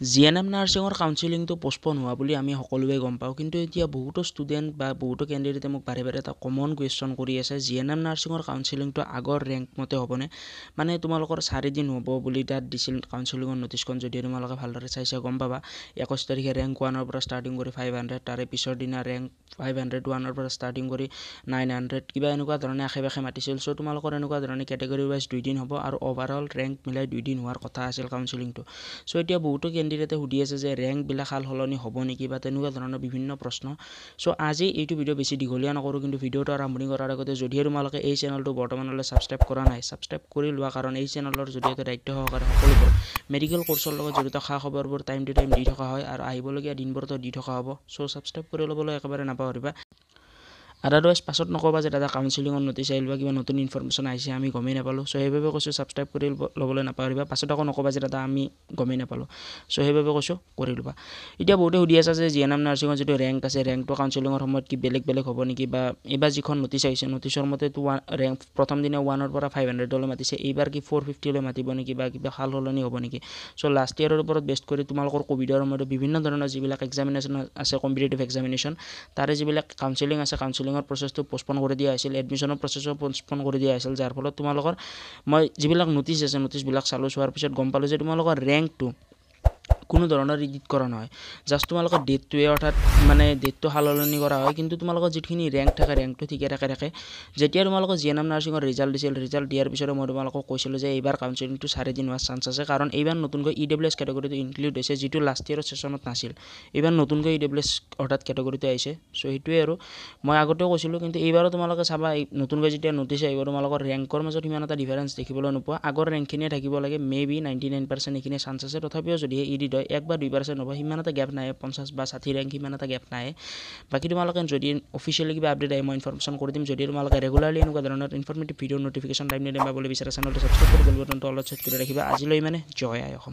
G N M নাৰ্ছিঙৰ কাউন্সিলিংটো postpone হোৱা বুলি আমি সকলোৱে গম পাওঁ। কিন্তু এতিয়া বহুতো ষ্টুডেণ্ট বা বহুতো কেণ্ডিডেটে মোক বাৰে বাৰে এটা কমন কুৱেশ্যন কৰি আছে জি এন এম নাৰ্ছিঙৰ কাউন্সিলিংটো আগৰ ৰেংক মতে হ'বনে? মানে তোমালোকৰ চাৰিদিন হ'ব বুলি তাত দিছিল কাউন্সিলিঙৰ নটিছখন যদি তোমালোকে ভালদৰে চাইছে গম পাবা। একৈছ তাৰিখে ৰেংক ওৱানৰ পৰা ষ্টাৰ্টিং কৰি ফাইভ হাণ্ড্ৰেড তাৰে পিছৰ দিনা ৰেংক ফাইভ হাণ্ড্ৰেড ওৱানৰ পৰা ষ্টাৰ্টিং কৰি নাইন হাণ্ড্ৰেড কিবা এনেকুৱা ধৰণে আশে পাশে মাতিছিল। চ' তোমালোকৰ এনেকুৱা ধৰণে কেটেগৰী ৱাইজ দুইদিন হ'ব আৰু অভাৰঅল ৰেংক মিলাই দুইদিন হোৱাৰ কথা আছিল কাউন্সিলিংটো চ' এতিয়া বহুতো কেণ্ডিডেটে সুধি আছে যে ৰেংকবিলাক সাল সলনি হ'ব নেকি বা তেনেকুৱা ধৰণৰ বিভিন্ন প্ৰশ্ন। চ' আজি এইটো ভিডিঅ' বেছি দীঘলীয়া নকৰোঁ কিন্তু ভিডিঅ'টো আৰম্ভণি কৰাৰ আগতে যদিহে তোমালোকে এই চেনেলটো বৰ্তমানলৈ ছাবস্ক্ৰাইব কৰা নাই ছাবস্ক্ৰাইব কৰি লোৱা কাৰণ এই চেনেলৰ জৰিয়তে দায়িত্ব সহকাৰে সকলোবোৰ মেডিকেল কোৰ্চৰ লগত জড়িত খা খবৰবোৰ টাইম টু টাইম দি থকা হয় আৰু আহিবলগীয়া দিনবোৰতো দি থকা হ'ব। চ' ছাবস্ক্ৰাইব কৰি ল'বলৈ একেবাৰে নাপাহৰিবা। আদাৰৱাইজ পাছত নক'বা যে দাদা কাউন্সিলিঙৰ নটিচ আহিল বা কিবা নতুন ইনফৰমেশ্যন আহিছে আমি গমেই নাপালোঁ। চ' সেইবাবে কৈছোঁ ছাবস্ক্ৰাইব কৰি ল'বলৈ নাপাহৰিবা। পাছত আকৌ নক'বা যে দাদা আমি গমেই নাপালোঁ। চ' সেইবাবে কৈছোঁ কৰি ল'বা। এতিয়া বহুতে সুধি আছে যে জি এন এম নাৰ্ছিঙৰ যিটো ৰেংক আছে ৰেংকটো কাউন্সিলিঙৰ সময়ত কি বেলেগ বেলেগ হ'ব নেকি? বা এইবাৰ যিখন নটিচ আহিছে নটিচৰ মতেতো ওৱান ৰেংক প্ৰথম দিনা ওৱানৰ পৰা ফাইভ হাণ্ড্ৰেডলৈ মাতিছে। এইবাৰ কি ফ'ৰ ফিফটিলৈ মাতিব নেকি বা কিবা সাল সলনি হ'ব নেকি? চ' লাষ্ট ইয়েৰৰ ওপৰত বেষ্ট কৰি তোমালোকৰ ক'ভিডৰ সময়তো বিভিন্ন ধৰণৰ যিবিলাক এক্সামিনেশ্যন আছে কম্পিটেটিভ এক্সামিনেশ্যন তাৰে যিবিলাক কাউন্সিলিং আছে কাউন্সিলিং কাউন্সিলিঙৰ প্ৰচেছটো পষ্টপন কৰি দিয়া হৈছিল এডমিশ্যনৰ প্ৰচেছো পষ্টপন কৰি দিয়া হৈছিল যাৰ ফলত তোমালোকৰ মই যিবিলাক নটিচ আছে নটিচবিলাক চালোঁ চোৱাৰ পিছত গম পালোঁ যে তোমালোকৰ ৰেংকটো কোনো ধৰণৰ ইডিট কৰা নহয়। জাষ্ট তোমালোকৰ ডেটটোৱে অৰ্থাৎ মানে ডেটটো সলনি কৰা হয় কিন্তু তোমালোকৰ যিখিনি ৰেংক থাকে ৰেংকটো ঠিকে থাকে থাকে। যেতিয়া তোমালোকৰ জি এন এম নাৰ্ছিঙৰ ৰিজাল্ট দিছিল ৰিজাল্ট দিয়াৰ পিছতে মই তোমালোকক কৈছিলোঁ যে এইবাৰ কাউন্সিলিংটো চাৰিদিন হোৱাৰ চান্স আছে কাৰণ এইবাৰ নতুনকৈ ই ডাব্লিউ এছ কেটেগৰীটো ইনক্লুড হৈছে যিটো লাষ্ট ইয়েৰৰ ছেশ্যনত নাছিল। এইবাৰ নতুনকৈ ই ডাব্লিউ এছ অৰ্থাৎ কেটেগৰীটো আহিছে। চ' সেইটোৱে আৰু। মই আগতেও কৈছিলোঁ কিন্তু এইবাৰো তোমালোকে চাবা নতুনকৈ যেতিয়া নটিচ আহিব তোমালোকৰ ৰেংকৰ মাজত সিমান এটা ডিফাৰেঞ্চ দেখিবলৈ নোপোৱা। আগৰ ৰেংকখিনিয়ে থাকিব লাগে maybe ninety nine percent এইখিনি চান্স আছে। তথাপিও যদিহে ই হয় এক বা দুই পাৰ্চেণ্ট হ'ব সিমান এটা গেপ নাহে পঞ্চাছ বা ষাঠি ৰেংক সিমান এটা গেপ নাহে বাকী তোমালোকে যদি অফিচিয়েলি কিবা আপডেট আহে মই ইনফৰমেশ্যন কৰি দিম। যদি তোমালোকে ৰেগুলাৰলি এনেকুৱা ধৰণৰ ইনফৰমেটিভ ভিডিঅ' নটিফিকেশ্যন টাইম নিদিম পাবলৈ বিচাৰে চেনেলটো ছাবস্ক্ৰাইব কৰি বেল বটনটো অলপ চেট কৰি ৰাখিবা। আজিলৈ মানে জয় আই অসম।